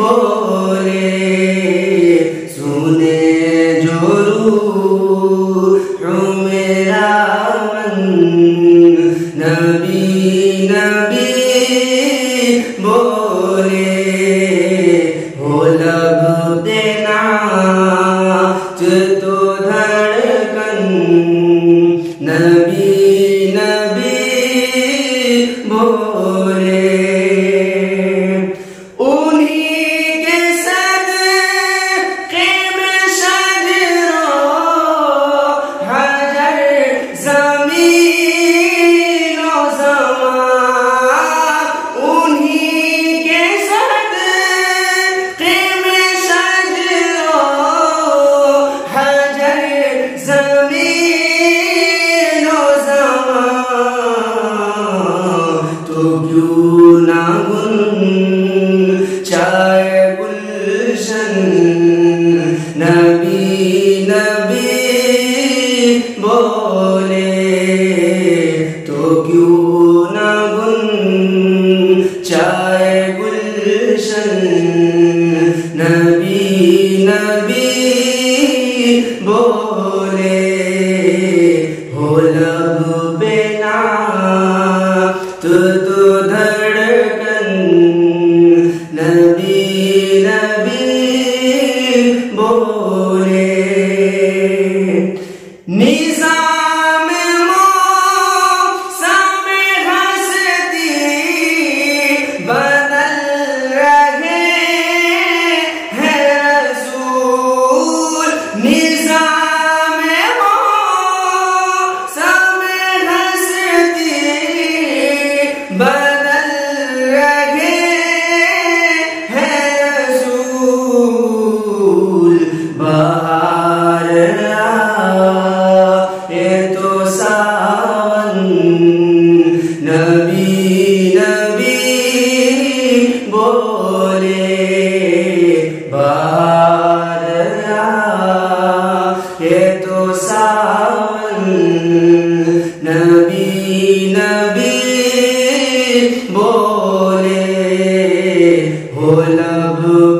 बोले सुने जोरू मेरा मन नबी नबी बोले हो लभ देना গুণাগুণ চায় গুলশন নবী নবী বলে তো গুণাগুণ চায় গুলশন নবী নবী Oh. بولے ہو لب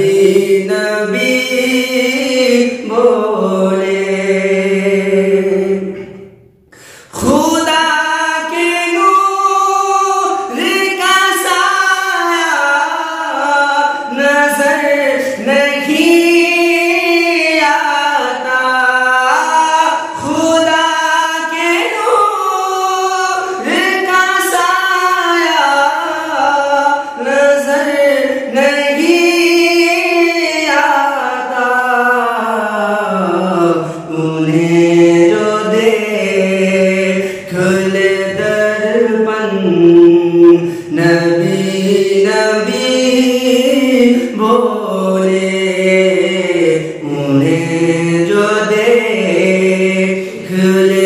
Good.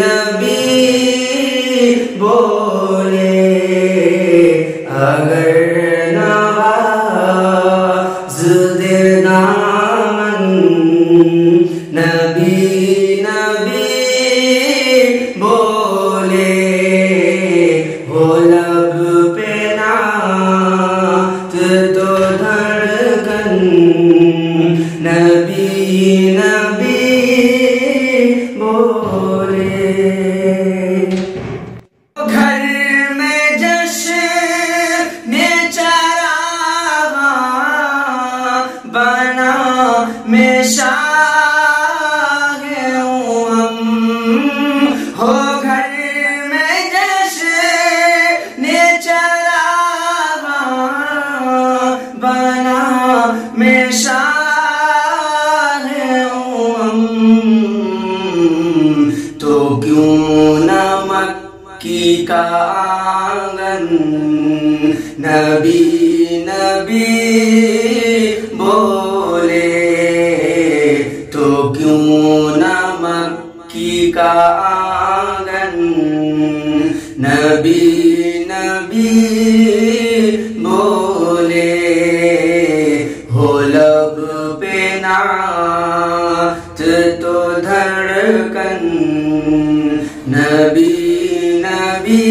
नबी बोले अगर नवाज दिल दामन नबी नबी बोले होला हो घर में जैसे ने चला बना में शाह तो क्यों न मक्की का आँगन, नबी नबी ta'adan Nabi, Nabi boleh Hulab pena Tetu dharkan Nabi, Nabi